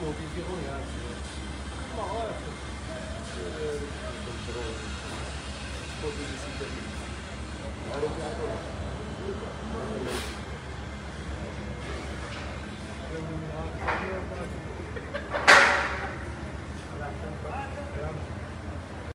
Mobilierung, ja. Mal auf. Thank you.